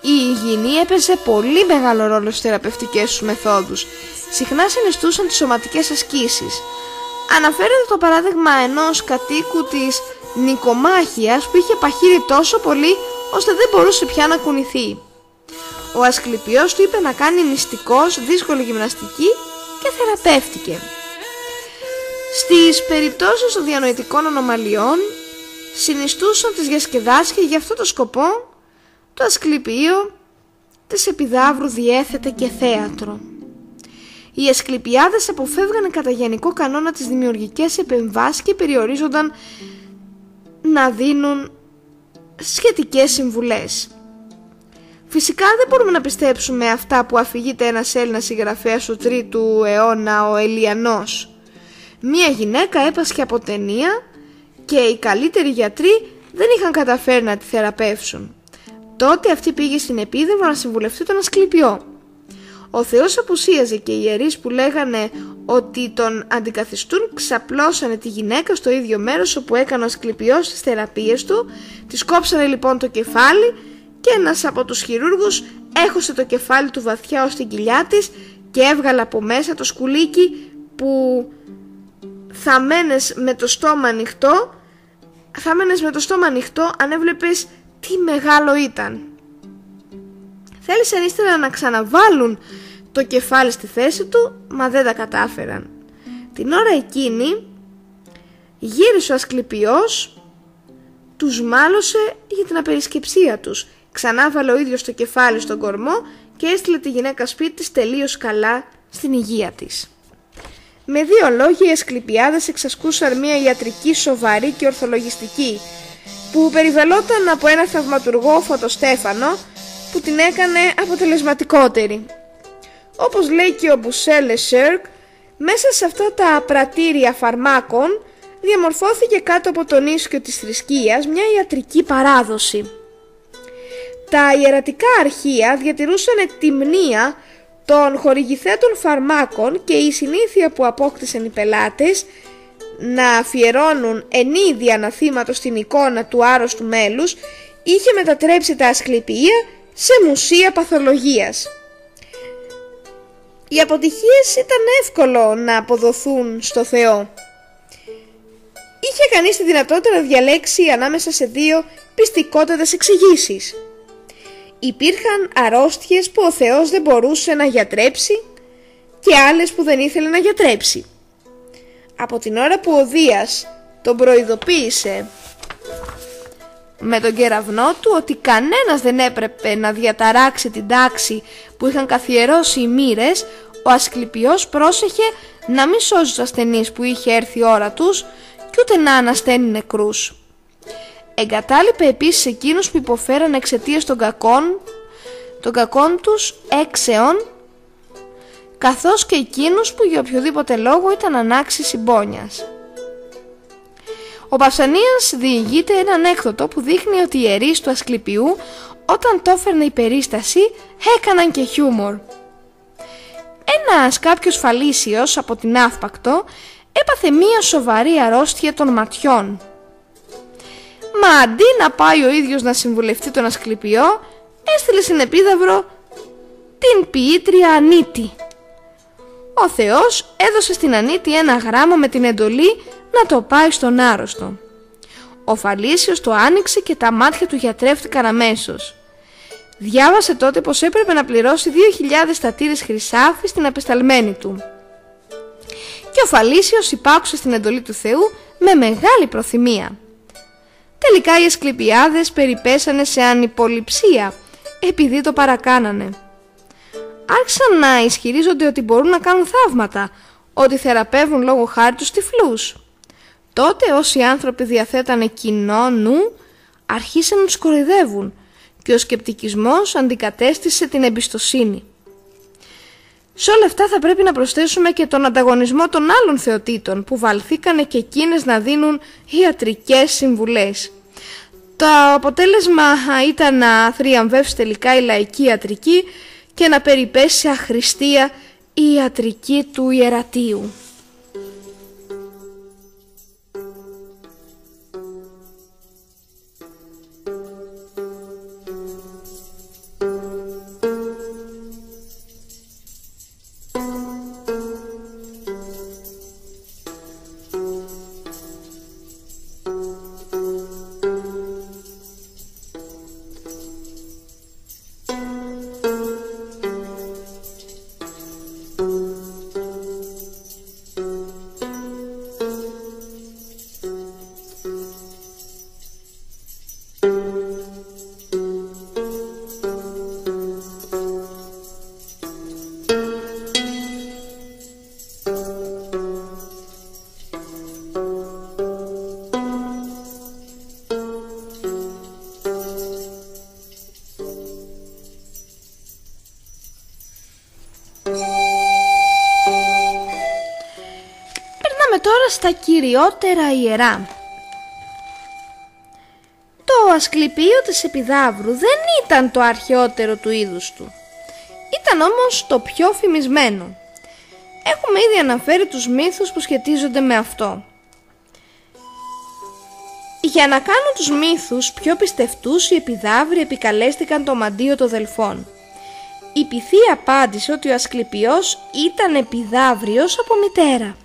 Η υγιεινή έπαιζε πολύ μεγάλο ρόλο στις θεραπευτικές τους μεθόδους. Συχνά συνιστούσαν τις σωματικές ασκήσεις. Αναφέρεται το παράδειγμα ενός κατοίκου της Νικομάχιας που είχε παχύρει τόσο πολύ ώστε δεν μπορούσε πια να κουνηθεί. Ο Ασκληπιός του είπε να κάνει νηστικός δύσκολη γυμναστική και θεραπεύτηκε. Στις περιπτώσεις των διανοητικών ανομαλιών συνιστούσαν τις διασκεδάσεις και για αυτό το σκοπό το Ασκληπείο της Επιδαύρου διέθετε και θέατρο. Οι Ασκληπιάδες αποφεύγανε κατά γενικό κανόνα τις δημιουργικές επεμβάσεις και περιορίζονταν να δίνουν σχετικές συμβουλές. Φυσικά δεν μπορούμε να πιστέψουμε αυτά που αφηγείται ένας Έλληνας συγγραφέας του 3ου αιώνα ο Ελιανός. Μία γυναίκα έπασχε από ταινία και οι καλύτεροι γιατροί δεν είχαν καταφέρει να τη θεραπεύσουν. Τότε αυτή πήγε στην επίδευρο να συμβουλευτεί τον Ασκληπιό. Ο Θεός απουσίαζε και οι ιερείς που λέγανε ότι τον αντικαθιστούν ξαπλώσανε τη γυναίκα στο ίδιο μέρος όπου έκανε ο Ασκληπιός τις θεραπείες του, της κόψανε λοιπόν το κεφάλι και ένας από τους χειρούργους έχωσε το κεφάλι του βαθιά ως την κοιλιά της και έβγαλε από μέσα το σκουλίκι που θα μένες με το στόμα ανοιχτό θα μένες με το στόμα ανοιχτό αν έβλεπες τι μεγάλο ήταν. Θέλησαν ύστερα να ξαναβάλουν το κεφάλι στη θέση του, μα δεν τα κατάφεραν. Την ώρα εκείνη γύρισε ο Ασκληπιός, τους μάλωσε για την απερισκεψία τους. Ξανά βάλε ο ίδιος το κεφάλι στον κορμό και έστειλε τη γυναίκα σπίτι της τελείως καλά στην υγεία της. Με δύο λόγια οι Ασκληπιάδες εξασκούσαν μια ιατρική σοβαρή και ορθολογιστική που περιβελόταν από ένα θαυματουργό φωτοστέφανο που την έκανε αποτελεσματικότερη. Όπως λέει και ο Μπουσέλε Σέρκ, μέσα σε αυτά τα πρατήρια φαρμάκων διαμορφώθηκε κάτω από τον ίσκιο της θρησκείας μια ιατρική παράδοση. Τα ιερατικά αρχεία διατηρούσαν τη μνήα των χορηγηθέτων φαρμάκων και η συνήθεια που απόκτησαν οι πελάτες να αφιερώνουν ενίδια αναθήματος στην εικόνα του άρρωστου μέλους είχε μετατρέψει τα ασκληπία σε μουσεία παθολογίας. Οι αποτυχίες ήταν εύκολο να αποδοθούν στο Θεό. Είχε κανείς τη δυνατότητα να διαλέξει ανάμεσα σε δύο πιστικότατες εξηγήσεις. Υπήρχαν αρρώστιες που ο Θεός δεν μπορούσε να γιατρέψει και άλλες που δεν ήθελε να γιατρέψει. Από την ώρα που ο Δίας τον προειδοποίησε με τον κεραυνό του ότι κανένας δεν έπρεπε να διαταράξει την τάξη που είχαν καθιερώσει οι μοίρες, ο Ασκληπιός πρόσεχε να μην σώζει τους ασθενείς που είχε έρθει η ώρα τους και ούτε να ανασταίνει νεκρούς. Εγκατάλειπε επίσης εκείνους που υποφέραν εξαιτίας των κακών των κακών τους έξεων καθώς και εκείνους που για οποιοδήποτε λόγο ήταν ανάξι συμπόνιας. Ο Παυσανίας διηγείται έναν έκδοτο που δείχνει ότι οι ιερείς του Ασκληπιού όταν το έφερνε η περίσταση έκαναν και χιούμορ. Ένας κάποιος φαλήσιος από την Αύπακτο έπαθε μία σοβαρή αρρώστια των ματιών. Μα αντί να πάει ο ίδιος να συμβουλευτεί τον Ασκληπιό, έστειλε στην επίδαυρο την ποιήτρια Ανίτη. Ο Θεός έδωσε στην Ανίτη ένα γράμμα με την εντολή να το πάει στον άρρωστο. Ο Φαλήσιος το άνοιξε και τα μάτια του γιατρεύτηκαν αμέσως. Διάβασε τότε πως έπρεπε να πληρώσει 2.000 στατήρες χρυσάφι στην απεσταλμένη του. Και ο Φαλήσιος υπάκουσε στην εντολή του Θεού με μεγάλη προθυμία. Τελικά οι Ασκληπιάδες περιπέσανε σε ανυποληψία επειδή το παρακάνανε. Άρχισαν να ισχυρίζονται ότι μπορούν να κάνουν θαύματα, ότι θεραπεύουν λόγω χάρη τους τυφλούς. Τότε όσοι άνθρωποι διαθέτανε κοινό νου, αρχίσαν να τους κοροϊδεύουν και ο σκεπτικισμός αντικατέστησε την εμπιστοσύνη. Σε όλα αυτά θα πρέπει να προσθέσουμε και τον ανταγωνισμό των άλλων θεοτήτων που βαλθήκανε και εκείνες να δίνουν ιατρικές συμβουλές. Το αποτέλεσμα ήταν να θριαμβεύσει τελικά η λαϊκή ιατρική και να περιπέσει αχρηστία η ιατρική του ιερατείου. Στα κυριότερα ιερά. Το ασκληπείο της Επιδαύρου δεν ήταν το αρχαιότερο του είδους του. Ήταν όμως το πιο φημισμένο. Έχουμε ήδη αναφέρει τους μύθους που σχετίζονται με αυτό. Για να κάνουν τους μύθους πιο πιστευτούς οι Επιδαύροι επικαλέστηκαν το μαντίο των Δελφών. Η πυθή απάντησε ότι ο Ασκληπιός ήταν Επιδαύριος από μητέρα.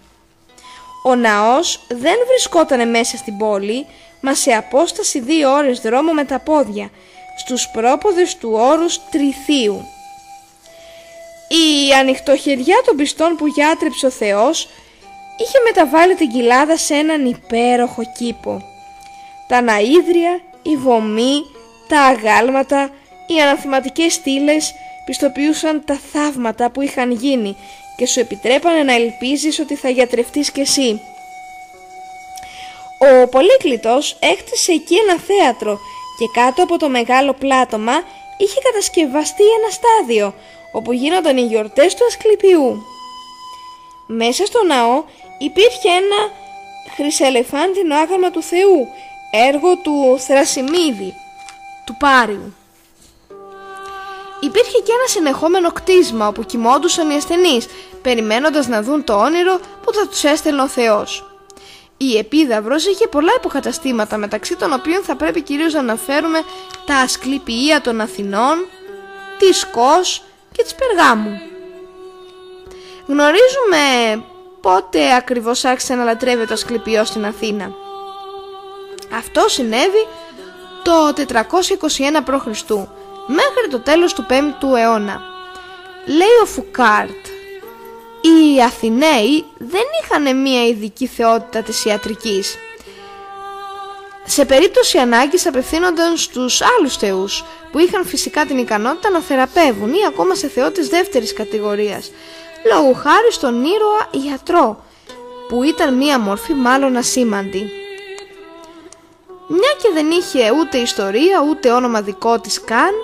Ο ναός δεν βρισκόταν μέσα στην πόλη, μα σε απόσταση δύο ώρες δρόμο με τα πόδια, στους πρόποδες του όρους Τριθίου. Η ανοιχτοχεριά των πιστών που γιάτρεψε ο Θεός είχε μεταβάλει την κοιλάδα σε έναν υπέροχο κήπο. Τα ναΐδρια, η βωμή, τα αγάλματα, οι αναθηματικές στήλες πιστοποιούσαν τα θαύματα που είχαν γίνει και σου επιτρέπανε να ελπίζεις ότι θα γιατρευτείς κι εσύ. Ο Πολύκλητος έκτισε εκεί ένα θέατρο και κάτω από το μεγάλο πλάτωμα είχε κατασκευαστεί ένα στάδιο όπου γίνονταν οι γιορτές του Ασκληπιού. Μέσα στο ναό υπήρχε ένα χρυσελεφάντινο άγαμα του Θεού, έργο του Θρασιμίδη, του Πάριου. Υπήρχε και ένα συνεχόμενο κτίσμα όπου κοιμόντουσαν οι ασθενείς, περιμένοντας να δουν το όνειρο που θα τους έστελνε ο Θεός. Η Επίδαυρος είχε πολλά υποκαταστήματα μεταξύ των οποίων θα πρέπει κυρίως να αναφέρουμε τα ασκληπιεία των Αθηνών, της Σκός και της Περγάμου. Γνωρίζουμε πότε ακριβώς άρχισε να λατρεύει το Ασκληπιό στην Αθήνα. Αυτό συνέβη το 421 π.Χ μέχρι το τέλος του 5ου αιώνα. Λέει ο Φουκάρτ, οι Αθηναίοι δεν είχαν μία ειδική θεότητα της ιατρικής. Σε περίπτωση ανάγκης απευθύνονταν στους άλλους θεούς που είχαν φυσικά την ικανότητα να θεραπεύουν ή ακόμα σε θεότητες δεύτερης κατηγορίας λόγω χάρη στον ήρωα ιατρό που ήταν μία μορφή μάλλον ασήμαντη. Μια και δεν είχε ούτε ιστορία ούτε όνομα δικό της καν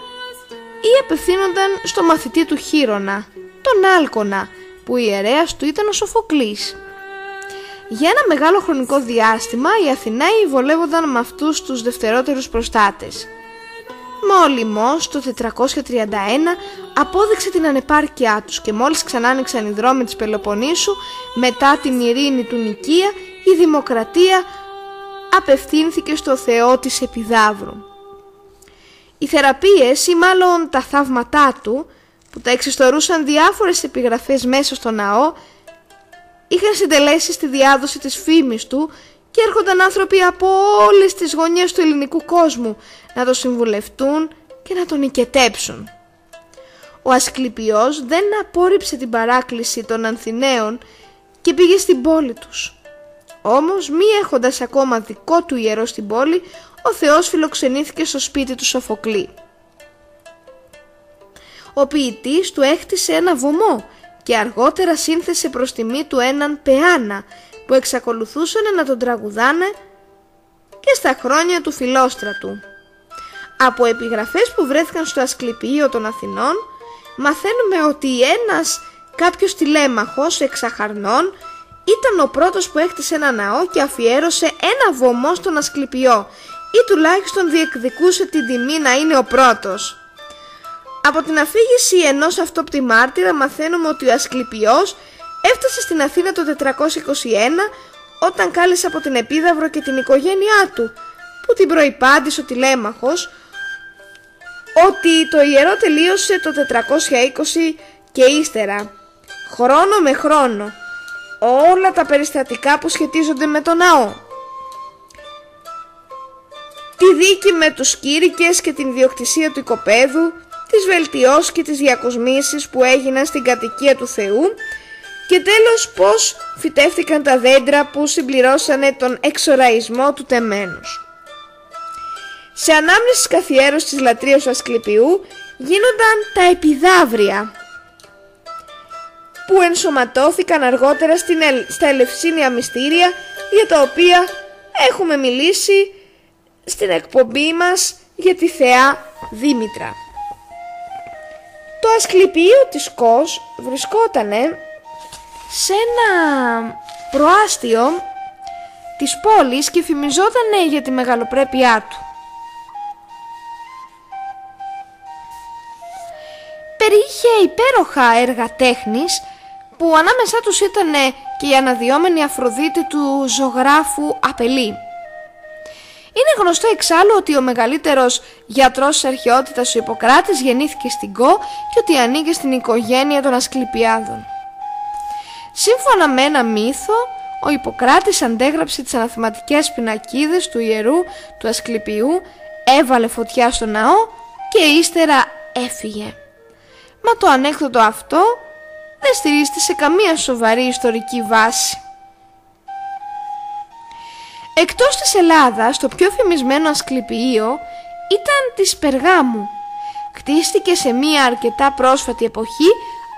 ή απευθύνονταν στο μαθητή του Χίρονα, τον Άλκονα, που η ιερέας του ήταν ο Σοφοκλής. Για ένα μεγάλο χρονικό διάστημα οι Αθηναίοι βολεύονταν με αυτούς τους δευτερότερους προστάτες. Μα ο λοιμός το 431 απόδειξε την ανεπάρκειά τους και μόλις ξανά άνοιξαν οι δρόμοι της Πελοποννήσου μετά την ειρήνη του Νικία η δημοκρατία απευθύνθηκε στο Θεό της Επιδαύρου. Οι θεραπείες ή μάλλον τα θαύματά του που τα εξιστορούσαν διάφορες επιγραφές μέσα στο ναό είχαν συντελέσει στη διάδοση της φήμης του και έρχονταν άνθρωποι από όλες τις γωνιές του ελληνικού κόσμου να το συμβουλευτούν και να τον οικετέψουν. Ο Ασκληπιός δεν απόρριψε την παράκληση των Ανθιναίων και πήγε στην πόλη τους. Όμως μη έχοντας ακόμα δικό του ιερό στην πόλη, ο Θεός φιλοξενήθηκε στο σπίτι του Σοφοκλή. Ο ποιητής του έχτισε ένα βωμό και αργότερα σύνθεσε προς τιμή του έναν πεάνα που εξακολουθούσαν να τον τραγουδάνε και στα χρόνια του φιλόστρατου. Από επιγραφές που βρέθηκαν στο Ασκληπείο των Αθηνών μαθαίνουμε ότι ένας κάποιος τηλέμαχος εξαχαρνών ήταν ο πρώτος που έχτισε ένα ναό και αφιέρωσε ένα βωμό στον Ασκληπιό ή τουλάχιστον διεκδικούσε την τιμή να είναι ο πρώτος. Από την αφήγηση ενός αυτόπτη μάρτυρα μαθαίνουμε ότι ο Ασκληπιός έφτασε στην Αθήνα το 421 όταν κάλεσε από την Επίδαυρο και την οικογένειά του που την προϋπάντησε ο τηλέμαχος ότι το ιερό τελείωσε το 420 και ύστερα χρόνο με χρόνο όλα τα περιστατικά που σχετίζονται με τον ναό τη δίκη με τους κήρυκες και την ιδιοκτησία του οικοπαίδου τις βελτιώσεις και τις διακοσμήσεις που έγιναν στην κατοικία του Θεού και τέλος πως φυτεύτηκαν τα δέντρα που συμπληρώσανε τον εξοραϊσμό του τεμένους. Σε ανάμνηση καθιέρωσης της λατρείας του Ασκληπιού γίνονταν τα επιδάβρια που ενσωματώθηκαν αργότερα στην, στα ελευσίνια μυστήρια για τα οποία έχουμε μιλήσει στην εκπομπή μας για τη Θεά Δήμητρα. Το Ασκληπείο της Κος βρισκότανε σε ένα προάστιο της πόλης και φημιζότανε για τη μεγαλοπρέπειά του. Περιείχε υπέροχα έργα τέχνης που ανάμεσά τους ήταν και η αναδυόμενη Αφροδίτη του ζωγράφου Απελή. Είναι γνωστό εξάλλου ότι ο μεγαλύτερος γιατρός της αρχαιότητας ο Ιπποκράτης γεννήθηκε στην Κο και ότι ανήκε στην οικογένεια των Ασκληπιάδων. Σύμφωνα με ένα μύθο, ο Ιπποκράτης αντέγραψε τις αναθεματικές πινακίδες του ιερού του Ασκληπιού, έβαλε φωτιά στο ναό και ύστερα έφυγε. Μα το ανέκδοτο αυτό δεν στηρίζεται σε καμία σοβαρή ιστορική βάση. Εκτός της Ελλάδας, το πιο φημισμένο ασκληπιείο ήταν της Περγάμου. Κτίστηκε σε μία αρκετά πρόσφατη εποχή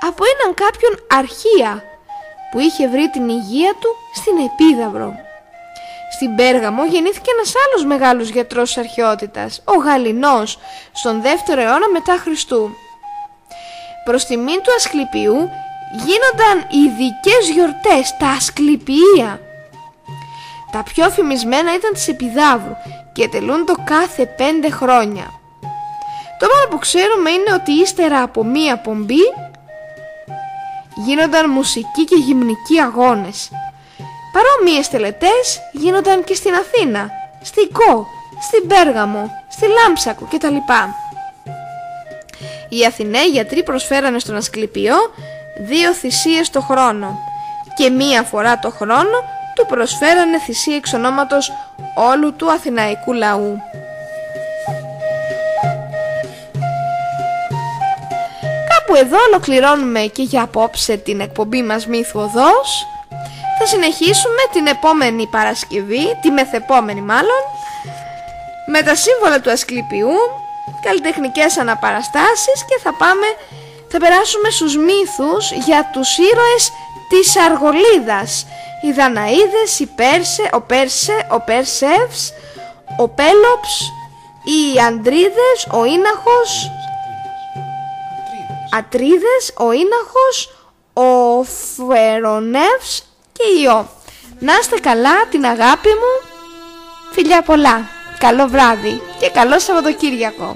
από έναν κάποιον αρχία που είχε βρει την υγεία του στην Επίδαυρο. Στην Πέργαμο γεννήθηκε ένας άλλος μεγάλος γιατρός της αρχαιότητας, ο Γαλινός, στον 2ο αιώνα μετά Χριστού. Προς τιμήν του Ασκληπιού γίνονταν ειδικές γιορτές, τα Ασκληπιεία. Τα πιο φημισμένα ήταν της Επιδαύρου και τελούν το κάθε πέντε χρόνια. Το μόνο που ξέρουμε είναι ότι ύστερα από μία πομπή γίνονταν μουσικοί και γυμνικοί αγώνες. Παρόμοιες τελετές γίνονταν και στην Αθήνα, στην Κό, στην Πέργαμο, στη Λάμψακο κτλ. Οι Αθηναίοι γιατροί προσφέρανε στον Ασκληπιό δύο θυσίες το χρόνο και μία φορά το χρόνο του προσφέρανε θυσία εξ ονόματος όλου του αθηναϊκού λαού. Κάπου εδώ ολοκληρώνουμε και για απόψε την εκπομπή μας Μύθου Οδός. Θα συνεχίσουμε την επόμενη Παρασκευή, τη μεθεπόμενη μάλλον, με τα σύμβολα του Ασκληπιού, καλλιτεχνικές αναπαραστάσεις και θα πάμε, θα περάσουμε στους μύθους για τους ήρωες της Αργολίδας οι Δαναίδες, οι Πέρσε, ο Πέρσε, ο Πέρσευς, ο Πέλοψ, οι Αντρίδες, ο Ίναχος Ατρίδες, ο Ίναχος, ο Φερονεύς και η Ιώ. Να είστε καλά, την αγάπη μου. Φιλιά πολλά. Καλό βράδυ και καλό Σαββατοκύριακο.